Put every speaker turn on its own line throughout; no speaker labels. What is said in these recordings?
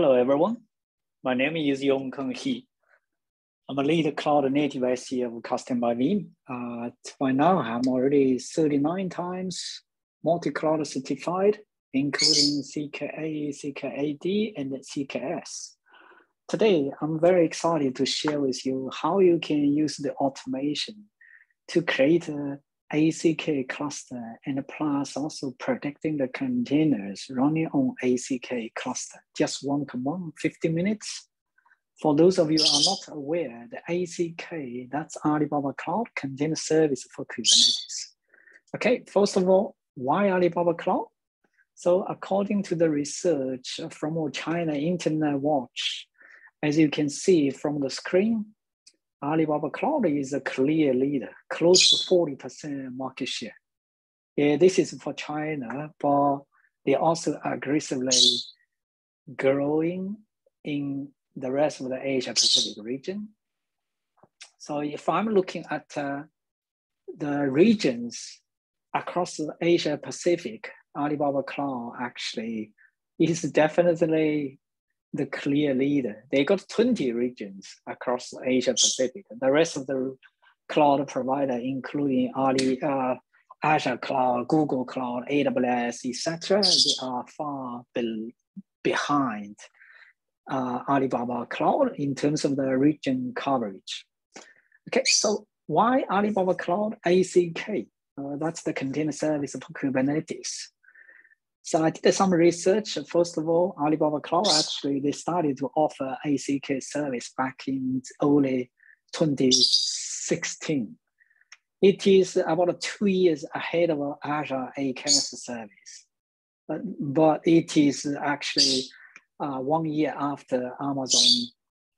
Hello, everyone. My name is Yong Yongkang He. I'm a lead cloud native SE of Kasten by Veeam. Uh, by now, I'm already 39 times multi-cloud certified, including CKA, CKAD, and CKS. Today, I'm very excited to share with you how you can use the automation to create a ACK cluster and plus also protecting the containers running on ACK cluster. Just one command, 50 minutes. For those of you are not aware, the ACK, that's Alibaba Cloud Container Service for Kubernetes. Okay, first of all, why Alibaba Cloud? So according to the research from China Internet Watch, as you can see from the screen, Alibaba Cloud is a clear leader, close to 40% market share. Yeah, this is for China, but they also aggressively growing in the rest of the Asia Pacific region. So if I'm looking at uh, the regions across the Asia Pacific, Alibaba Cloud actually is definitely the clear leader. They got 20 regions across Asia Pacific. The rest of the cloud provider, including Ali, uh, Azure Cloud, Google Cloud, AWS, etc., they are far be behind uh, Alibaba Cloud in terms of the region coverage. Okay, so why Alibaba Cloud ACK? Uh, that's the container service for Kubernetes. So I did some research. First of all, Alibaba Cloud actually they started to offer ACK service back in early 2016. It is about two years ahead of Azure AKS service, but, but it is actually uh, one year after Amazon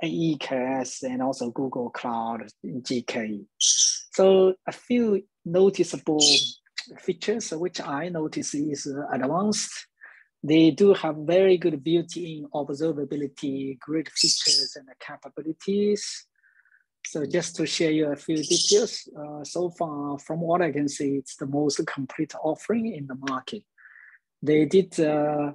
EKS and also Google Cloud GKE. So a few noticeable features which I notice is advanced. They do have very good built-in observability, great features and capabilities. So just to share you a few details, uh, so far from what I can see, it's the most complete offering in the market. They did uh,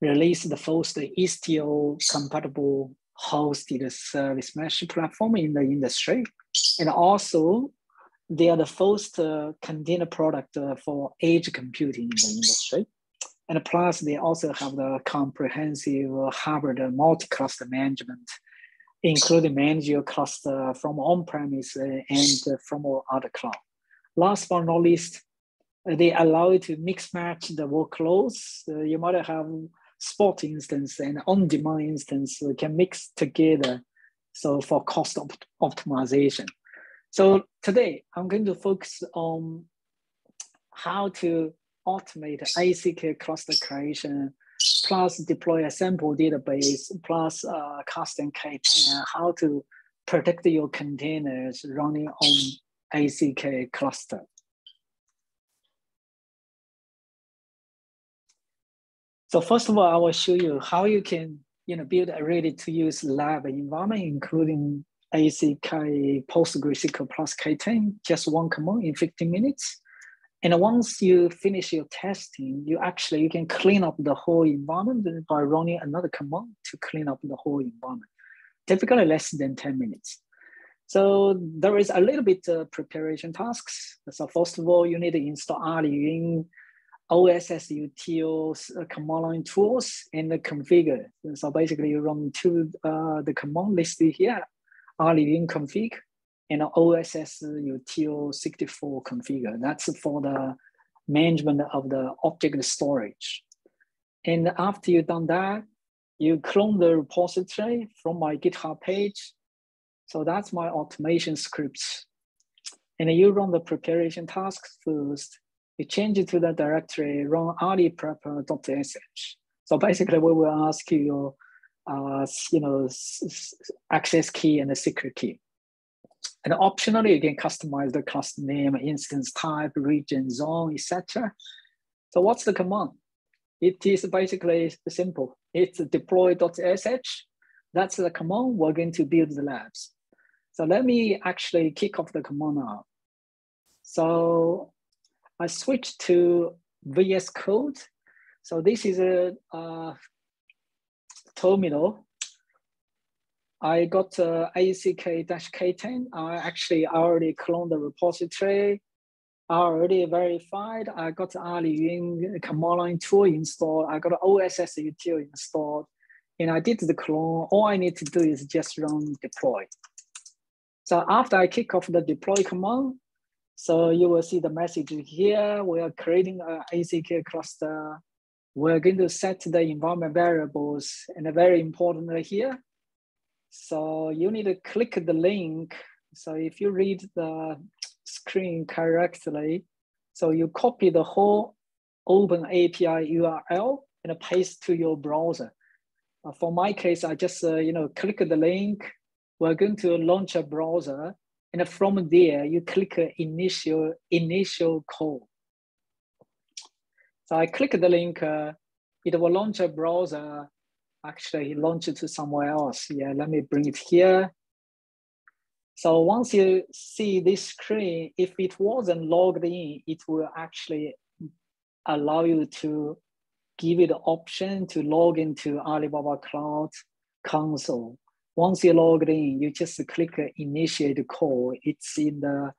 release the first Istio compatible hosted service mesh platform in the industry. And also they are the first uh, container product uh, for edge computing in the industry. And plus, they also have the comprehensive hybrid multi-cluster management, including manage your cluster from on-premise and from other cloud. Last but not least, they allow you to mix match the workloads. Uh, you might have spot instance and on-demand instance can mix together. So for cost op optimization. So today I'm going to focus on how to automate ACK cluster creation, plus deploy a sample database, plus uh, Kasten K10, how to protect your containers running on ACK cluster. So first of all, I will show you how you can you know, build a ready-to-use lab environment, including ACK PostgreSQL plus K10, just one command in 15 minutes. And once you finish your testing, you actually you can clean up the whole environment by running another command to clean up the whole environment. Typically less than 10 minutes. So there is a little bit of preparation tasks. So first of all, you need to install Aliyun OSS utils uh, command line tools and configure. So basically you run to uh, the command listed here Aliyun config and OSS util 64 configure. That's for the management of the object storage. And after you've done that, you clone the repository from my GitHub page. So that's my automation scripts. And you run the preparation tasks first. You change it to the directory, run aliprepper.sh. So basically we will ask you uh, you know, access key and a secret key. And optionally, you can customize the cluster name, instance type, region, zone, etc. So what's the command? It is basically simple. It's deploy.sh. That's the command we're going to build the labs. So let me actually kick off the command now. So I switch to VS Code. So this is a, a terminal. I got uh, ACK-K10. I actually already cloned the repository. I already verified. I got the Aliyun command line tool installed. I got OSS util installed. And I did the clone. All I need to do is just run deploy. So after I kick off the deploy command, so you will see the message here. We are creating an ACK cluster. We're going to set the environment variables and a very importantly here. So you need to click the link. So if you read the screen correctly, so you copy the whole open API URL and paste to your browser. Uh, for my case, I just uh, you know click the link. We're going to launch a browser and from there, you click initial, initial call. So I click the link, uh, it will launch a browser. Actually, it to somewhere else. Yeah, let me bring it here. So once you see this screen, if it wasn't logged in, it will actually allow you to give it the option to log into Alibaba Cloud console. Once you're logged in, you just click initiate call. It's in the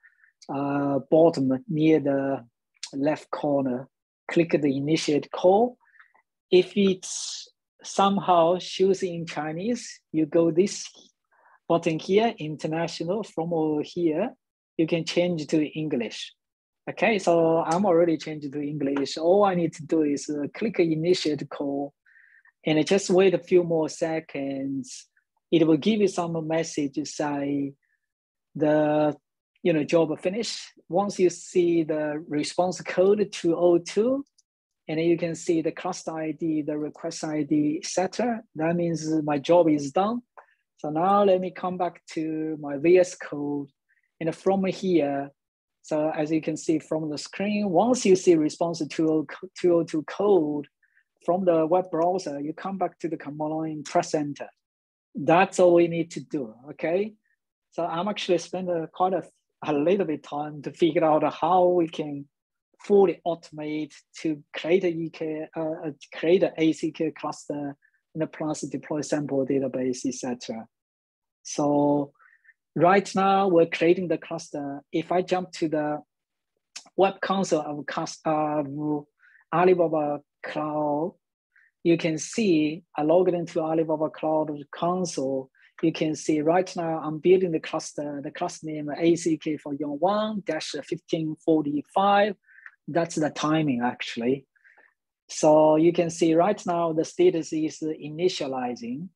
uh, bottom near the left corner. Click the initiate call. If it's somehow shows in Chinese, you go this button here, international, from over here, you can change to English. Okay, so I'm already changed to English. All I need to do is uh, click initiate call and just wait a few more seconds it will give you some message say the you know job finished. Once you see the response code 202, and then you can see the cluster ID, the request ID, etc. That means my job is done. So now let me come back to my VS Code. And from here, so as you can see from the screen, once you see response 202 code from the web browser, you come back to the command line, press enter. That's all we need to do, okay? So I'm actually spending quite a, a little bit time to figure out how we can fully automate to create a EK, uh, create an ACK cluster and plus deploy sample database, etc. So right now we're creating the cluster. If I jump to the web console of, of Alibaba Cloud, you can see I logged into Alibaba Cloud Console. You can see right now I'm building the cluster, the cluster name ACK for Yong 1545. That's the timing actually. So you can see right now the status is initializing.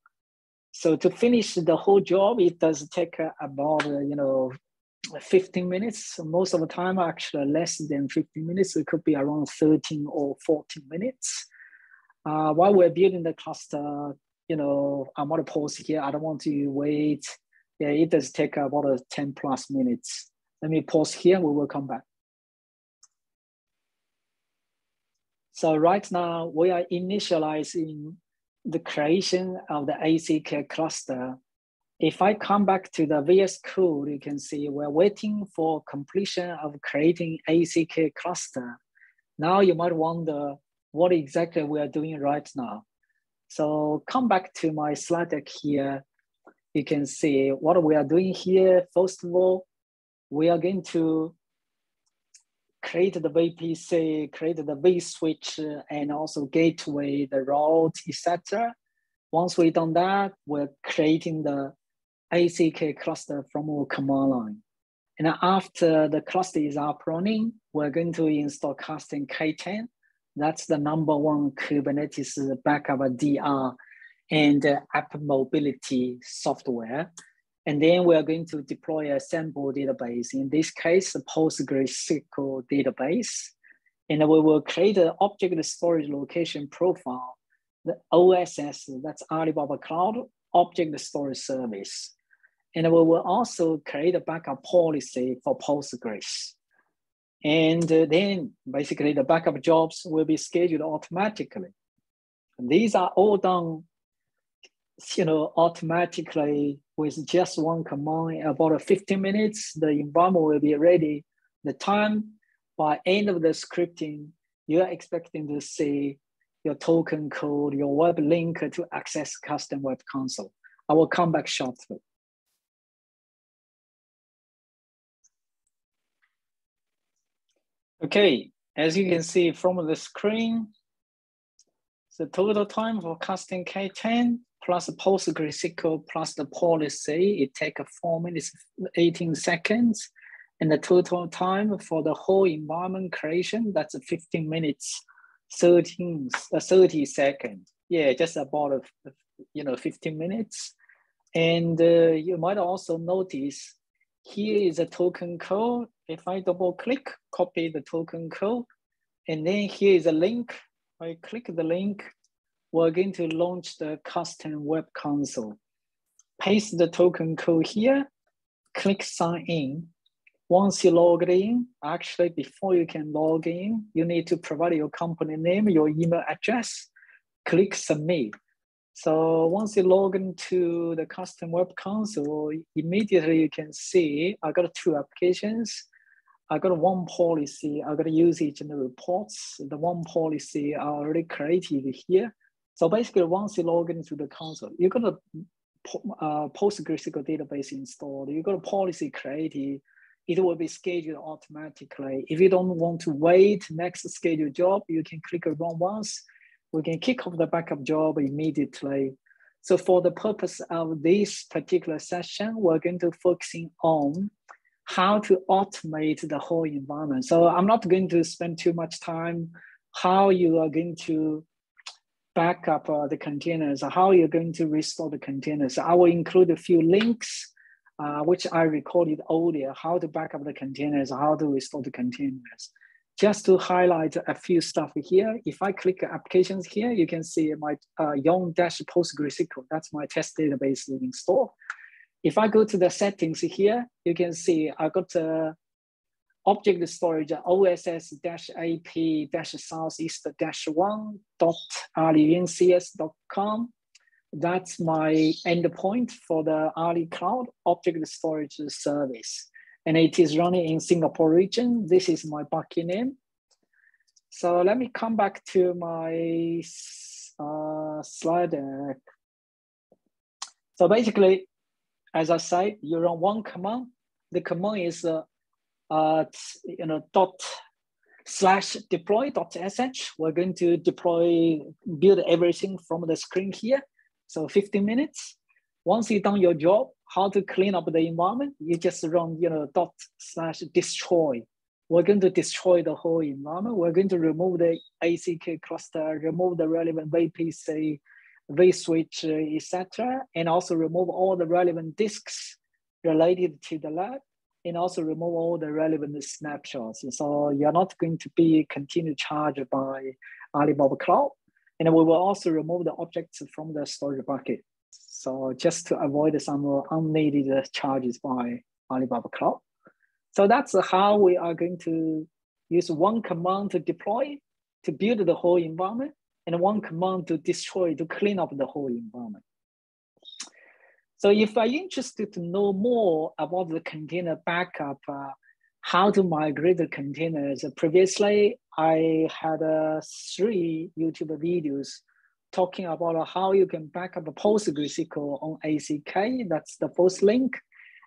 So to finish the whole job, it does take about, you know, 15 minutes. Most of the time, actually less than 15 minutes. It could be around 13 or 14 minutes uh, while we're building the cluster, you know, I'm going to pause here. I don't want to wait. Yeah, it does take about a 10 plus minutes. Let me pause here. We will come back. So right now we are initializing the creation of the ACK cluster. If I come back to the VS Code, you can see we're waiting for completion of creating ACK cluster. Now you might wonder, what exactly we are doing right now. So come back to my slide deck here. You can see what we are doing here. First of all, we are going to create the VPC, create the vSwitch, uh, and also gateway, the route, etc. Once we done that, we're creating the ACK cluster from our command line. And after the cluster is up running, we're going to install Kasten K10 that's the number one Kubernetes backup DR and uh, app mobility software. And then we're going to deploy a sample database, in this case, a PostgreSQL database. And we will create an object storage location profile, the OSS, that's Alibaba Cloud Object Storage Service. And we will also create a backup policy for Postgres. And uh, then basically the backup jobs will be scheduled automatically. These are all done, you know, automatically with just one command. About 15 minutes, the environment will be ready. The time by end of the scripting, you are expecting to see your token code, your web link to access Kasten web console. I will come back shortly. Okay, as you can see from the screen, the total time for Kasten K10 plus the PostgreSQL plus the policy, it takes four minutes, 18 seconds. And the total time for the whole environment creation, that's 15 minutes, 13, uh, 30 seconds. Yeah, just about, you know, 15 minutes. And uh, you might also notice here is a token code. If I double click, copy the token code, and then here is a link. I click the link, we're going to launch the Kasten web console. Paste the token code here, click sign in. Once you log in, actually before you can log in, you need to provide your company name, your email address, click submit. So once you log into the Kasten web console, immediately you can see I got two applications. I got one policy, I got usage and the reports. The one policy I already created here. So basically, once you log into the console, you got a uh, PostgreSQL database installed, you got a policy created, it will be scheduled automatically. If you don't want to wait next scheduled job, you can click run once. We can kick off the backup job immediately. So for the purpose of this particular session, we're going to focusing on how to automate the whole environment. So I'm not going to spend too much time how you are going to back up uh, the containers, how you're going to restore the containers. I will include a few links, uh, which I recorded earlier, how to back up the containers, how to restore the containers. Just to highlight a few stuff here, if I click applications here, you can see my uh, Dash-PostgreSQL, that's my test database installed. If I go to the settings here, you can see I got uh, object storage OSS dash AP dash Southeast dash one dot com. That's my endpoint for the Ali Cloud object storage service. And it is running in Singapore region. This is my bucket name. So let me come back to my uh, slide deck. So basically, as I said, you run one command. The command is uh, uh, you know, dot slash deploy dot sh. We're going to deploy, build everything from the screen here. So 15 minutes. Once you done your job, how to clean up the environment, you just run, you know, dot slash destroy. We're going to destroy the whole environment. We're going to remove the ACK cluster, remove the relevant VPC, vSwitch, uh, etc., and also remove all the relevant disks related to the lab and also remove all the relevant snapshots. So you're not going to be continued charged by Alibaba Cloud. And we will also remove the objects from the storage bucket. So just to avoid some unneeded charges by Alibaba Cloud. So that's how we are going to use one command to deploy, to build the whole environment, and one command to destroy, to clean up the whole environment. So if you're interested to know more about the container backup, uh, how to migrate the containers, previously I had uh, three YouTube videos talking about how you can back up a PostgreSQL on ACK. That's the first link.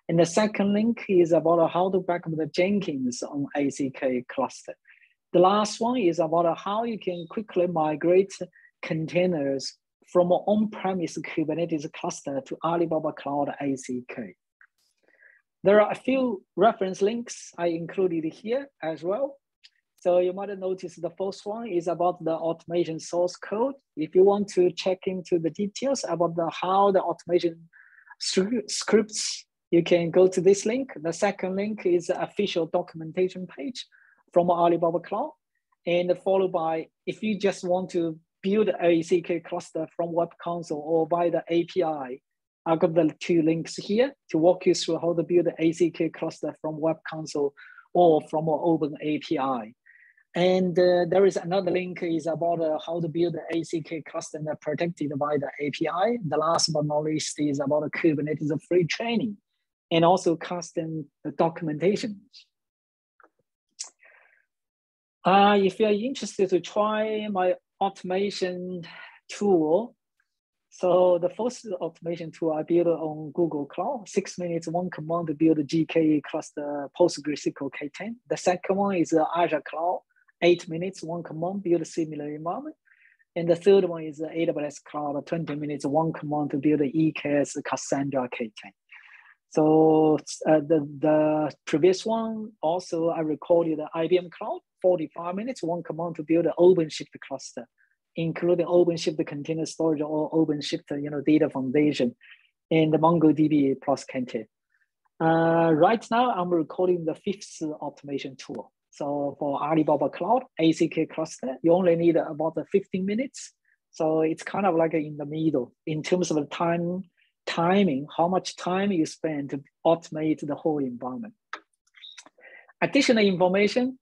And the second link is about how to back up the Jenkins on ACK cluster. The last one is about how you can quickly migrate containers from on-premise Kubernetes cluster to Alibaba Cloud ACK. There are a few reference links I included here as well. So you might notice the first one is about the automation source code. If you want to check into the details about the, how the automation scripts, you can go to this link. The second link is the official documentation page from Alibaba Cloud. And followed by, if you just want to build a ACK cluster from Web Console or by the API. I've got the two links here to walk you through how to build an ACK cluster from Web Console or from an open API. And uh, there is another link is about uh, how to build ACK cluster protected by the API. The last but not least is about Kubernetes free training and also Kasten documentation. Uh, if you're interested to try my automation tool. So the first automation tool I built on Google Cloud, six minutes, one command to build a GKE cluster PostgreSQL K10. The second one is Azure Cloud, eight minutes, one command, build a similar environment. And the third one is AWS Cloud, 20 minutes, one command to build the EKS Cassandra K10. So uh, the, the previous one, also I recorded the IBM Cloud, 45 minutes, one command to build an OpenShift cluster, including OpenShift container storage or OpenShift you know, data foundation and the MongoDB plus K10. Uh, right now, I'm recording the fifth automation tool. So for Alibaba Cloud, ACK cluster, you only need about 15 minutes. So it's kind of like in the middle in terms of the time, timing, how much time you spend to automate the whole environment. Additional information,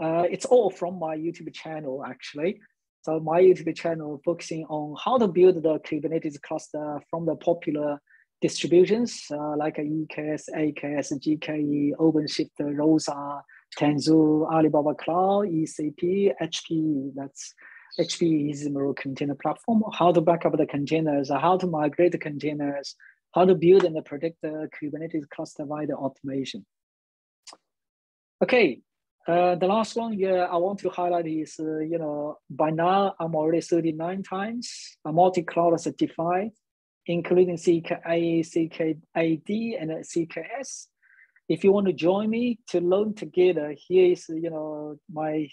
uh, it's all from my YouTube channel actually. So my YouTube channel focusing on how to build the Kubernetes cluster from the popular distributions uh, like EKS, AKS, GKE, OpenShift, Rosa, Tanzu, Alibaba Cloud, ECP, HP, that's HP Ezmeral container platform. How to back up the containers, how to migrate the containers, how to build and predict the Kubernetes cluster via the automation. Okay, uh, the last one yeah, I want to highlight is, uh, you know, by now I'm already 39 times a multi-cloud certified, including CKA, CKAD, and CKS if you want to join me to learn together, here is you know my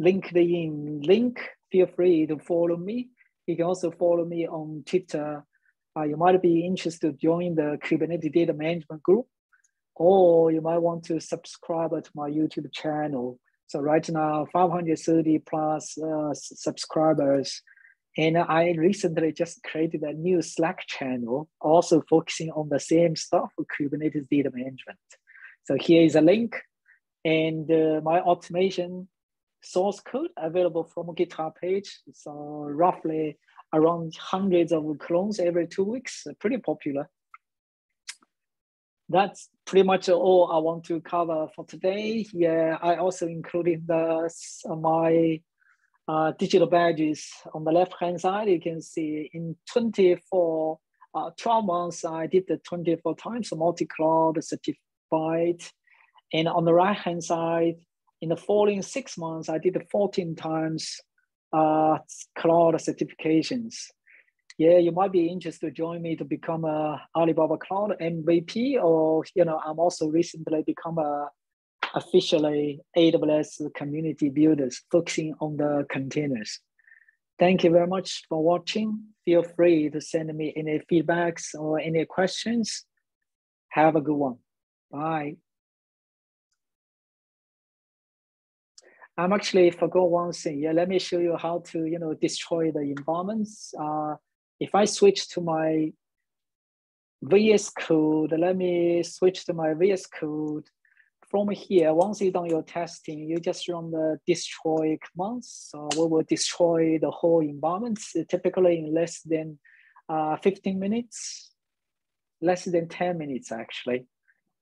LinkedIn link. Feel free to follow me. You can also follow me on Twitter. Uh, you might be interested to join the Kubernetes data management group, or you might want to subscribe to my YouTube channel. So right now, 530 plus uh, subscribers and I recently just created a new Slack channel, also focusing on the same stuff for Kubernetes data management. So here is a link and uh, my automation source code available from GitHub page. So roughly around hundreds of clones every two weeks, pretty popular. That's pretty much all I want to cover for today. Yeah, I also included the, my uh, digital badges on the left hand side, you can see in 24, uh, 12 months, I did the 24 times multi-cloud certified. And on the right hand side, in the following six months, I did the 14 times uh, cloud certifications. Yeah, you might be interested to join me to become a Alibaba Cloud MVP, or you know, I'm also recently become a officially AWS community builders focusing on the containers. Thank you very much for watching. Feel free to send me any feedbacks or any questions. Have a good one. Bye. I'm actually forgot one thing. Yeah, let me show you how to you know destroy the environments. Uh, if I switch to my VS Code, let me switch to my VS Code from here, once you done your testing, you just run the destroy commands. So we will destroy the whole environment, typically in less than uh, 15 minutes, less than 10 minutes actually.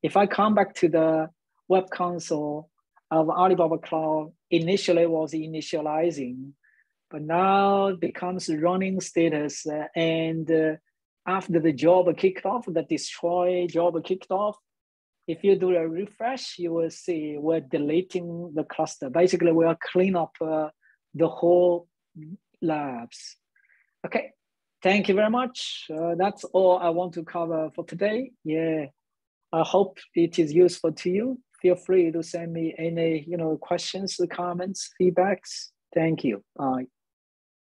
If I come back to the web console of Alibaba Cloud, initially was initializing, but now becomes running status. Uh, and uh, after the job kicked off, the destroy job kicked off, if you do a refresh, you will see we're deleting the cluster. Basically, we are clean up uh, the whole labs. Okay, thank you very much. Uh, that's all I want to cover for today. Yeah, I hope it is useful to you. Feel free to send me any you know questions, comments, feedbacks. Thank you. Bye.